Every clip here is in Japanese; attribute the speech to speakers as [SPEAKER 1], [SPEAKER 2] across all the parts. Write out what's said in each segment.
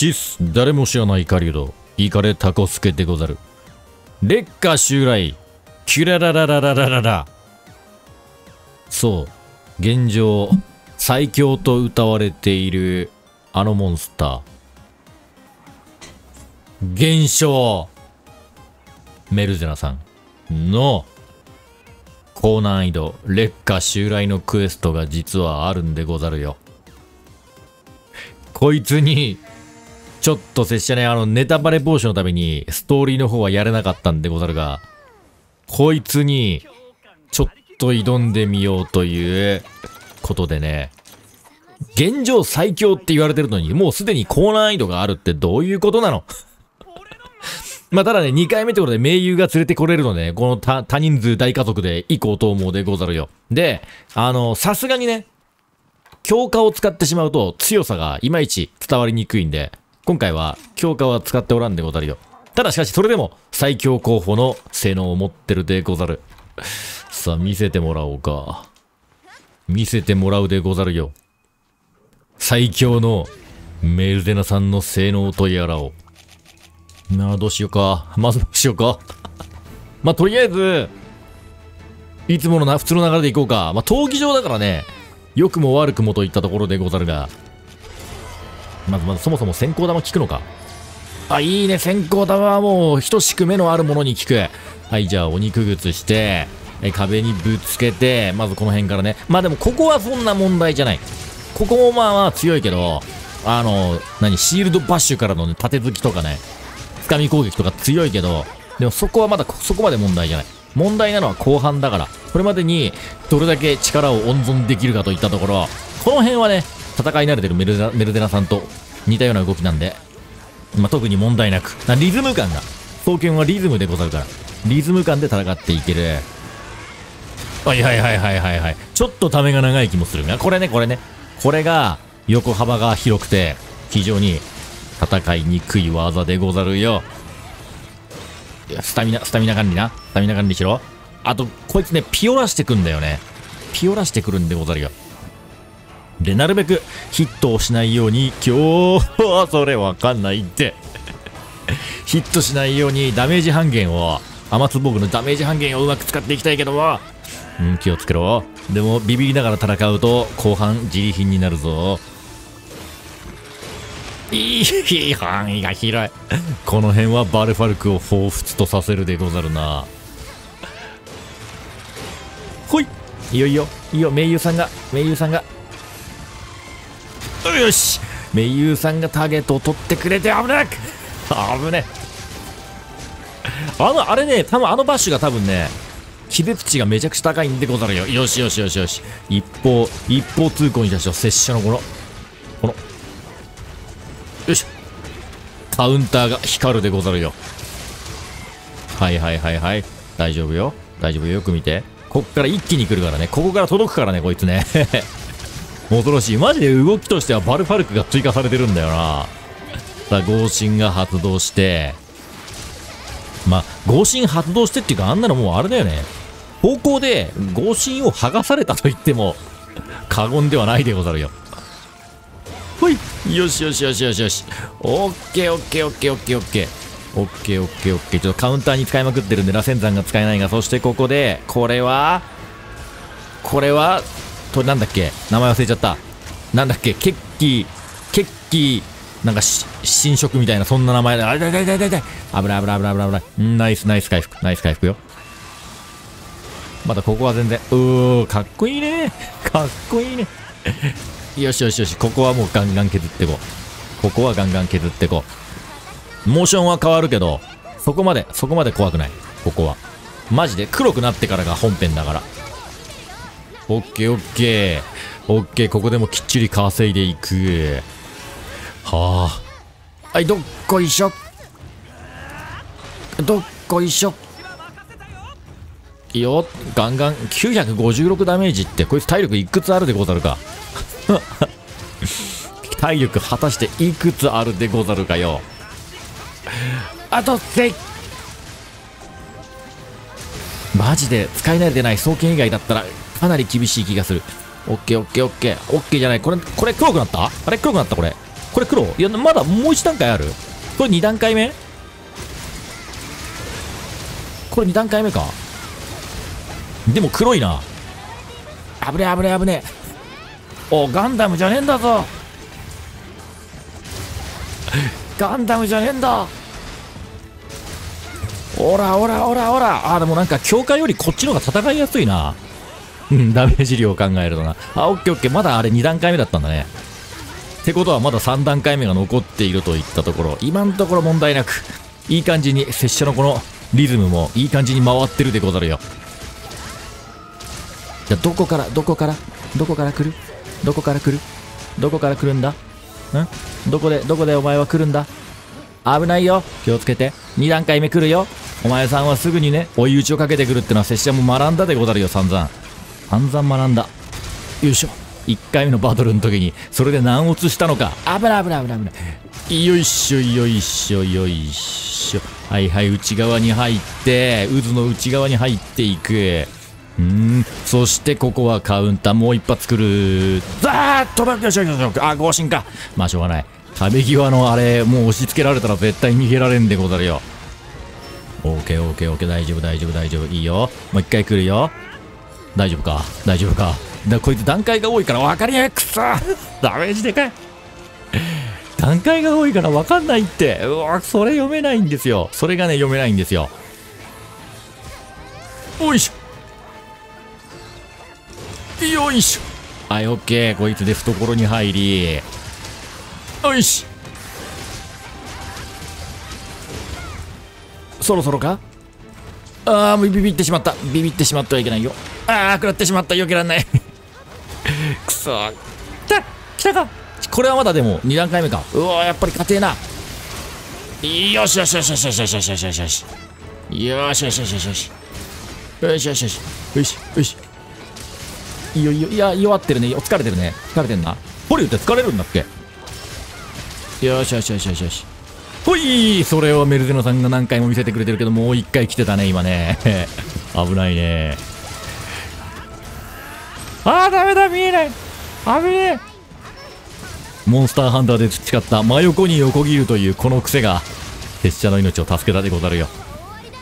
[SPEAKER 1] チス、誰も知らない狩人、イカレタコスケでござる。烈火襲来、キュララララララララ。そう、現状、最強と歌われている、あのモンスター。現象。メルゼナさん。の。高難易度劣化襲来のクエストが実はあるんでござるよ。こいつにちょっと拙者ねあのネタバレ防止のためにストーリーの方はやれなかったんでござるがこいつにちょっと挑んでみようということでね現状最強って言われてるのにもうすでに高難易度があるってどういうことなの？まあ、ただね、2回目ってことで盟友が連れてこれるので、この多多人数大家族で行こうと思うでござるよ。で、あの、さすがにね、強化を使ってしまうと強さがいまいち伝わりにくいんで、今回は強化は使っておらんでござるよ。ただしかしそれでも最強候補の性能を持ってるでござる。さあ見せてもらおうか。見せてもらうでござるよ。最強のメルゼナさんの性能とやらを。なあ、どうしようか。まずどうしようか。まあ、とりあえず、いつものな、普通の流れでいこうか。まあ、闘技場だからね、良くも悪くもといったところでござるが、まずまずそもそも先行玉効くのか。あ、いいね。先行玉はもう、等しく目のあるものに効く。はい、じゃあ、お肉靴して、え壁にぶつけて、まずこの辺からね。まあでも、ここはそんな問題じゃない。ここもまあまあ強いけど、あの、何、シールドバッシュからのね、縦突きとかね、掴み攻撃とか強いけど、でもそこはまだそこまで問題じゃない。問題なのは後半だから、これまでにどれだけ力を温存できるかといったところ、この辺はね、戦い慣れてるメルデメルデナさんと似たような動きなんで、まあ、特に問題なく、リズム感が、双剣はリズムでござるから、リズム感で戦っていける。はいはいはいはいはいはい。ちょっとためが長い気もするが、これね、これね。これが、横幅が広くて、非常に戦いにくい技でござるよ。スタミナ、スタミナ管理な。スタミナ管理しろ。あと、こいつね、ピオラしてくんだよね。ピオラしてくるんでござるよ。で、なるべくヒットをしないように、今日はそれわかんないって。ヒットしないようにダメージ半減を、雨粒のダメージ半減をうまく使っていきたいけども、うん、気をつけろ。でも、ビビりながら戦うと、後半自利品になるぞ。いい範囲が広いこの辺はバルファルクを彷彿とさせるでござるなほいいよいよいいよ盟友さんが盟友さんがよし。盟友さんがターゲットを取ってくれて危なく。危ね。あのあれね多分あのバッシュが多分ね気絶値がめちゃくちゃ高いんでござるよ。よしよしよしよし。一方一方通行に出しよう。拙者のこのこの。よし。カウンターが光るでござるよ。はいはいはいはい。大丈夫よ。大丈夫よよく見てこっから一気に来るからね。ここから届くからねこいつね。恐ろしい。マジで動きとしてはバルファルクが追加されてるんだよな。さあ、合心が発動して、まあ、合心発動してっていうか、あんなのもうあれだよね。方向で合心を剥がされたと言っても過言ではないでござるよ。ほいよしよしよしよしよし。オッケーオッケーオッケーオッケーオッケー。オッケーオッケーオッケー。ちょっとカウンターに使いまくってるんで、螺旋山が使えないが、そしてここで、これは、これは、となんだっけ？名前忘れちゃった。なんだっけ？ケッキー。ケッキー。なんか新色みたいなそんな名前だ。あれだいだいだいだいだい危ない危ない危ない危ない危ない。ナイスナイス回復。ナイス回復よ。まだここは全然。うーかっこいいね。かっこいいね。よしよしよし、ここはもうガンガン削ってこう。ここはガンガン削ってこう。モーションは変わるけど、そこまで、そこまで怖くない。ここは。マジで黒くなってからが本編だから。オッケーオッケー。オッケー、ここでもきっちり稼いでいく。はあ。はい、どっこいしょ。どっこいしょ。いいよ。ガンガン。956ダメージって、こいつ体力いくつあるでござるか。体力果たしていくつあるでござるかよあとせいマジで使い慣れてない双剣以外だったらかなり厳しい気がするオッケーオッケーオッケーオッケーじゃないこれこれ黒くなった？あれ黒くなった？これこれ黒？いや、まだもう一段階あるこれ二段階目？これ二段階目かでも黒いな。危ねえ危ねえ危ねえ。お、ガンダムじゃねえんだぞ。ガンダムじゃねえんだ。おらおらおらおら。あ、でもなんか強化よりこっちの方が戦いやすいな。ダメージ量を考えるとな。あ、オッケーオッケー。まだあれ2段階目だったんだね。ってことはまだ3段階目が残っているといったところ、今のところ問題なく、いい感じに拙者のこのリズムもいい感じに回ってるでござるよ。じゃどこから、どこから、どこから来る？どこから来る？どこから来るんだ？ん？どこで、どこでお前は来るんだ？危ないよ。気をつけて。2段階目来るよ。お前さんはすぐにね、追い打ちをかけてくるってのは拙者も学んだでござるよ、散々。散々学んだ。よいしょ。1回目のバトルの時に、それで難落したのか。危ない危ない危ない危ない。よいしょよいしょよいしょ。はいはい、内側に入って、渦の内側に入っていく。うん、そしてここはカウンター、もう一発来る。ザーッとよしよしよしあ、強進か。まあしょうがない。壁際のあれ、もう押し付けられたら絶対逃げられんでござるよ。オーケーオーケーオーケー、大丈夫大丈夫大丈夫。いいよ。もう一回来るよ。大丈夫か？大丈夫か？だこいつ段階が多いから分かりやくそダメージでかい段階が多いから分かんないって。うわ、それ読めないんですよ。それがね、読めないんですよ。おいしょよいしょはい、オッケー。こいつで懐に入り。よいしそろそろか？ああ、もうビビってしまった。ビビってしまってはいけないよ。ああ、食らってしまった。避けらんない。くそー。来た来たかこれはまだでも2段階目か。うわやっぱり硬えな。よしよしよしよしよしよしよしよしよしよし。よしよしよしよしよし。よしよしよし。よしよし。いいよいいよ。いや、弱ってるね。疲れてるね。疲れてんな。ポリュって疲れるんだっけ？よしよしよしよしよし。ほいそれをメルゼノさんが何回も見せてくれてるけど、もう一回来てたね、今ね。危ないね。あー、ダメだ、見えない。危ねえ。モンスターハンターで培った真横に横切るというこの癖が、拙者の命を助けたでござるよ。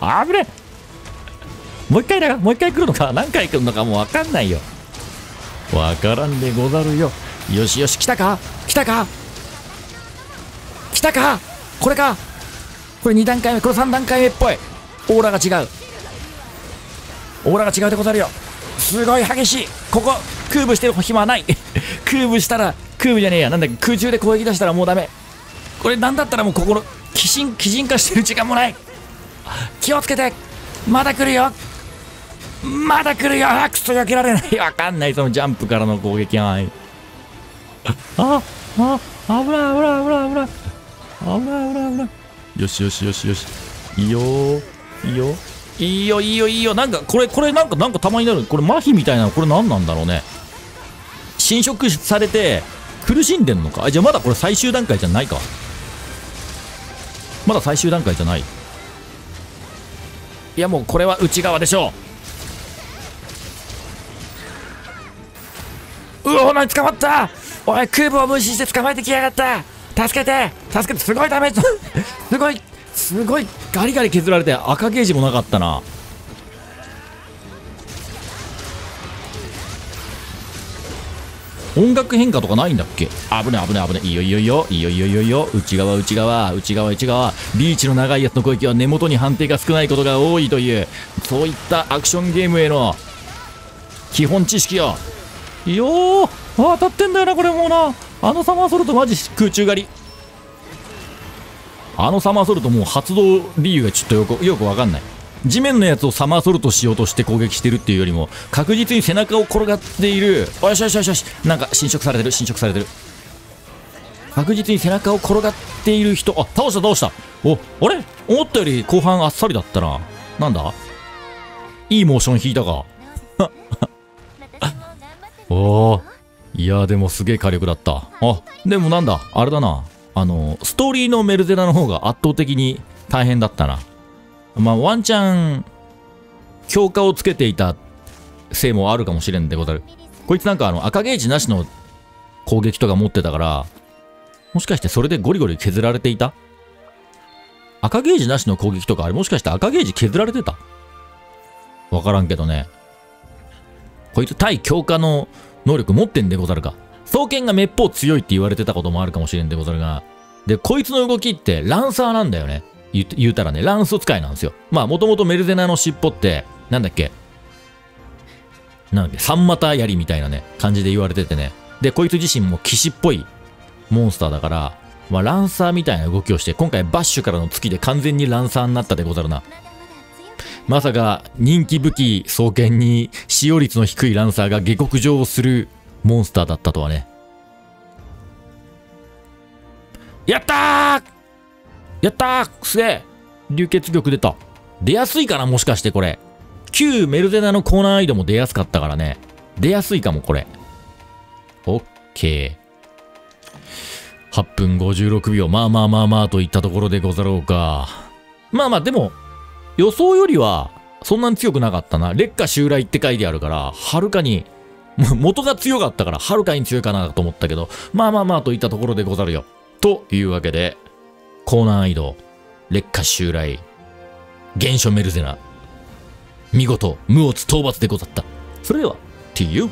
[SPEAKER 1] 危ねえ。もう一回だが、もう一回来るのか？何回来るのかもうわかんないよ。わからんでござるよ。よしよし、来たか？来たか？来たか？これか？これ2段階目、これ3段階目っぽい。オーラが違う。オーラが違うでござるよ。すごい激しい。ここ、空舞してる暇はない。空舞したら、空舞じゃねえや。なんだっけ、空中で攻撃出したらもうダメ。これなんだったらもうここの、鬼神、鬼人化してる時間もない。気をつけて。まだ来るよ。まだ来るよ。あ、くそ避けられない。わかんない。そのジャンプからの攻撃は。あ、あ、危ない危ない危ない危ない。危ない危ない危ないよしよしよしよしいいよいいよいいよいいよいいよ。なんかこれこれなんかなんかたまになる。これ麻痺みたいなのこれ何なんだろうね。侵食されて苦しんでんのか？あじゃあまだこれ最終段階じゃないか。まだ最終段階じゃない。いやもうこれは内側でしょう。うお前捕まった。おい空母を無視して捕まえてきやがった。助けて。助けて。すごいダメージ。すごいすごいガリガリ削られて赤ゲージもなかったな。音楽変化とかないんだっけ？危ない危ない危ない。いよいいよいいよ。いいよいいよいいよ。内側内側。内側内側。リーチの長いやつの攻撃は根元に判定が少ないことが多いという。そういったアクションゲームへの基本知識よ。いいよ当たってんだよなこれもうな。あのサマーソルトマジ空中狩り。あのサマーソルトもう発動理由がちょっとよくよくわかんない。地面のやつをサマーソルトしようとして攻撃してるっていうよりも確実に背中を転がっている。よしよしよしよしなんか侵食されてる侵食されてる。確実に背中を転がっている人。あ倒した倒した。おあれ？思ったより後半あっさりだったな。なんだ？いいモーション引いたか。おおいやでもすげえ火力だった。あ、でもなんだ、あれだな。あの、ストーリーのメルゼナの方が圧倒的に大変だったな。まあ、ワンチャン、強化をつけていたせいもあるかもしれんでござる。こいつなんかあの、赤ゲージなしの攻撃とか持ってたから、もしかしてそれでゴリゴリ削られていた？赤ゲージなしの攻撃とかあれもしかして赤ゲージ削られてた？わからんけどね。こいつ対強化の能力持ってんでござるか。双剣がめっぽう強いって言われてたこともあるかもしれんでござるが。で、こいつの動きってランサーなんだよね。言言うたらね、ランス使いなんですよ。まあ、もともとメルゼナの尻尾って、なんだっけ？なんだっけ？三股槍みたいなね、感じで言われててね。で、こいつ自身も騎士っぽいモンスターだから、まあ、ランサーみたいな動きをして、今回バッシュからの月で完全にランサーになったでござるな。まさか人気武器双剣に使用率の低いランサーが下克上をするモンスターだったとはね。やったーやったーすげえ流血玉出た。出やすいかなもしかしてこれ。旧メルゼナのコーナーアイドも出やすかったからね。出やすいかもこれ。オッケー。8分56秒。まあまあまあまあといったところでござろうか。まあまあでも、予想よりはそんなに強くなかったな。劣化襲来って書いてあるから、はるかに、元が強かったから、はるかに強いかなと思ったけど、まあまあまあといったところでござるよ。というわけで、コーナー移動、劣化襲来、原初メルゼナ、見事、無を討伐でござった。それでは、TU!